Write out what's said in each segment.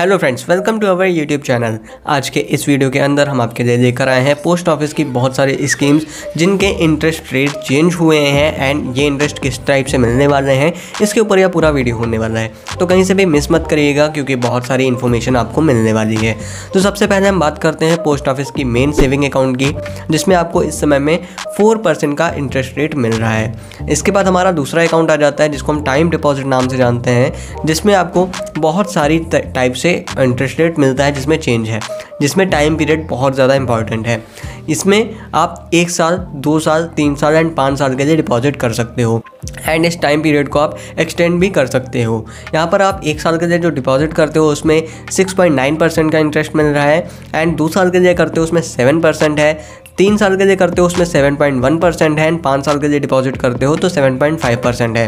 Hello friends welcome to our YouTube channel आज के इस वीडियो के अंदर हम आपके लिए लेकर आए हैं पोस्ट ऑफ़िस की बहुत सारी स्कीम्स जिनके इंटरेस्ट रेट चेंज हुए हैं एंड ये इंटरेस्ट किस टाइप से मिलने वाले हैं, इसके ऊपर यह पूरा वीडियो होने वाला है। तो कहीं से भी मिस मत करिएगा क्योंकि बहुत सारी इन्फॉर्मेशन आपको मिलने वाली है। तो सबसे पहले हम बात करते हैं पोस्ट ऑफ़िस की मेन सेविंग अकाउंट की, जिसमें आपको इस समय में फोर का इंटरेस्ट रेट मिल रहा है। इसके बाद हमारा दूसरा अकाउंट आ जाता है, जिसको हम टाइम डिपॉजिट नाम से जानते हैं, जिसमें आपको बहुत सारी टाइप से इंटरेस्ट रेट मिलता है जिसमें चेंज है, जिसमें टाइम पीरियड बहुत ज़्यादा इंपॉर्टेंट है। इसमें आप एक साल, दो साल, तीन साल एंड पाँच साल के लिए डिपॉजिट कर सकते हो। एंड इस टाइम पीरियड को आप एक्सटेंड भी कर सकते हो। यहाँ पर आप एक साल के लिए जो डिपॉजिट करते हो, उसमें सिक्स पॉइंट नाइन परसेंट का इंटरेस्ट मिल रहा है एंड दो साल के लिए करते हो, उसमें सेवन परसेंट है। तीन साल के लिए करते हो, उसमें सेवन पॉइंट वन परसेंट है एंड पाँच साल के लिए डिपॉजिट करते हो तो सेवन पॉइंट फाइव परसेंट है।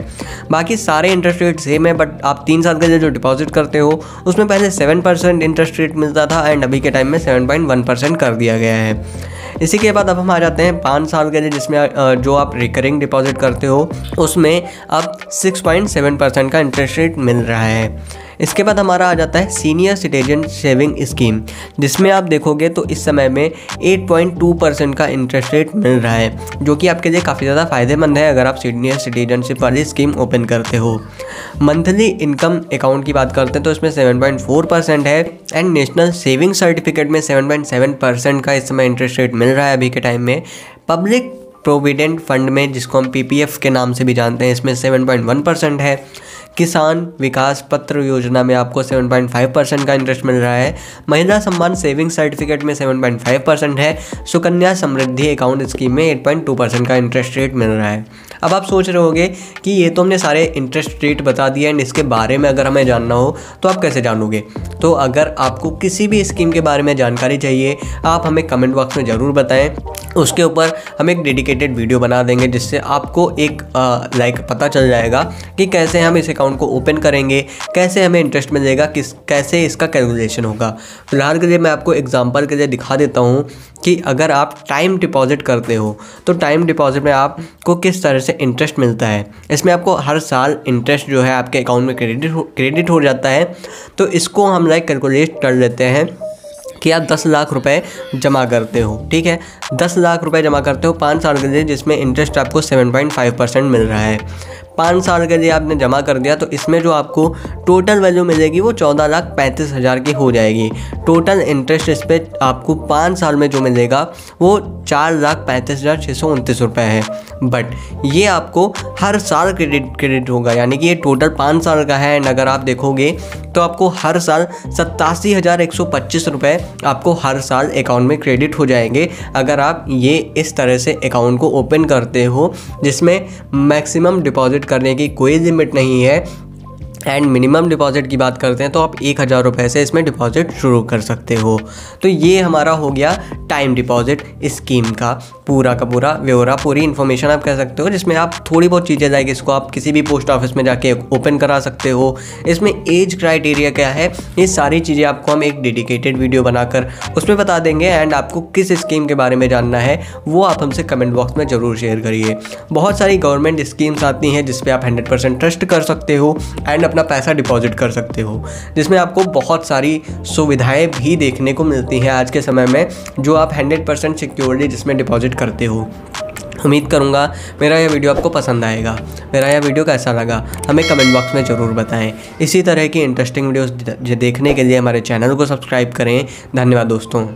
बाकी सारे इंटरेस्ट रेट सेम है बट आप तीन साल के लिए जो डिपॉजिट करते हो, उसमें पहले सेवन परसेंट इंटरेस्ट रेट मिलता था एंड अभी के टाइम में सेवन पॉइंट वन परसेंट कर दिया गया है। इसी के बाद अब हम आ जाते हैं पाँच साल के लिए, जिसमें जो आप रिकरिंग डिपॉजिट करते हो, उसमें अब सिक्स पॉइंट सेवन परसेंट का इंटरेस्ट रेट मिल रहा है। इसके बाद हमारा आ जाता है सीनियर सिटीजन सेविंग स्कीम, जिसमें आप देखोगे तो इस समय में 8.2 परसेंट का इंटरेस्ट रेट मिल रहा है, जो कि आपके लिए काफ़ी ज़्यादा फ़ायदेमंद है अगर आप सीनियर सिटीजनशिप वाली स्कीम ओपन करते हो। मंथली इनकम अकाउंट की बात करते हैं तो इसमें 7.4 परसेंट है एंड नेशनल सेविंग सर्टिफिकेट में 7.7 परसेंट का इस समय इंटरेस्ट रेट मिल रहा है अभी के टाइम में। पब्लिक प्रोविडेंट फंड में, जिसको हम पीपीएफ के नाम से भी जानते हैं, इसमें 7.1 परसेंट है। किसान विकास पत्र योजना में आपको 7.5 परसेंट का इंटरेस्ट मिल रहा है। महिला सम्मान सेविंग सर्टिफिकेट में 7.5 परसेंट है। सुकन्या समृद्धि अकाउंट स्कीम में 8.2 परसेंट का इंटरेस्ट रेट मिल रहा है। अब आप सोच रहे होगे कि ये तो हमने सारे इंटरेस्ट रेट बता दिए एंड इसके बारे में अगर हमें जानना हो तो आप कैसे जानोगे? तो अगर आपको किसी भी स्कीम के बारे में जानकारी चाहिए, आप हमें कमेंट बॉक्स में ज़रूर बताएँ। उसके ऊपर हम एक डेडिकेटेड वीडियो बना देंगे, जिससे आपको एक लाइक पता चल जाएगा कि कैसे हम इस अकाउंट को ओपन करेंगे, कैसे हमें इंटरेस्ट मिलेगा, किस, कैसे इसका कैलकुलेशन होगा। फ़िलहाल के लिए मैं आपको एग्जांपल के लिए दिखा देता हूँ कि अगर आप टाइम डिपॉजिट करते हो तो टाइम डिपॉजिट में आपको किस तरह से इंटरेस्ट मिलता है। इसमें आपको हर साल इंटरेस्ट जो है आपके अकाउंट में क्रेडिट क्रेडिट हो जाता है। तो इसको हम लाइक कैलकुलेट कर लेते हैं कि आप दस लाख रुपए जमा करते हो, ठीक है? दस लाख रुपए जमा करते हो पाँच साल के लिए, जिसमें इंटरेस्ट आपको सेवन पॉइंट फाइव परसेंट मिल रहा है। पाँच साल के लिए आपने जमा कर दिया तो इसमें जो आपको टोटल वैल्यू मिलेगी वो चौदह लाख पैंतीस हज़ार की हो जाएगी। टोटल इंटरेस्ट इस पर आपको पाँच साल में जो मिलेगा, वो चार लाख पैंतीस हज़ार छः सौ उनतीस रुपये है। बट ये आपको हर साल क्रेडिट क्रेडिट होगा, यानी कि ये टोटल पाँच साल का है एंड अगर आप देखोगे तो आपको हर साल सत्तासी हज़ार एक सौ पच्चीस रुपये आपको हर साल अकाउंट में क्रेडिट हो जाएँगे। अगर आप ये इस तरह से अकाउंट को ओपन करते हो, जिसमें मैक्सिमम डिपॉजिट करने की कोई लिमिट नहीं है एंड मिनिमम डिपॉजिट की बात करते हैं तो आप एक हज़ार रुपये से इसमें डिपॉजिट शुरू कर सकते हो। तो ये हमारा हो गया टाइम डिपॉजिट स्कीम का। पूरा का पूरा ब्यौरा, पूरी इन्फॉर्मेशन आप कह सकते हो, जिसमें आप थोड़ी बहुत चीज़ें जाएगी, इसको आप किसी भी पोस्ट ऑफ़िस में जाके ओपन करा सकते हो। इसमें एज क्राइटेरिया क्या है, ये सारी चीज़ें आपको हम एक डेडिकेटेड वीडियो बनाकर उसमें बता देंगे एंड आपको किस स्कीम के बारे में जानना है, वो आप हमसे कमेंट बॉक्स में ज़रूर शेयर करिए। बहुत सारी गवर्नमेंट स्कीम्स आती हैं जिसपे आप हंड्रेड परसेंट ट्रस्ट कर सकते हो एंड अपना पैसा डिपॉजिट कर सकते हो, जिसमें आपको बहुत सारी सुविधाएँ भी देखने को मिलती हैं आज के समय में, जो आप हंड्रेड परसेंट सिक्योरिटी जिसमें डिपॉजिट करते हो। उम्मीद करूँगा मेरा यह वीडियो आपको पसंद आएगा। मेरा यह वीडियो कैसा लगा, हमें कमेंट बॉक्स में ज़रूर बताएँ। इसी तरह की इंटरेस्टिंग वीडियोस देखने के लिए हमारे चैनल को सब्सक्राइब करें। धन्यवाद दोस्तों।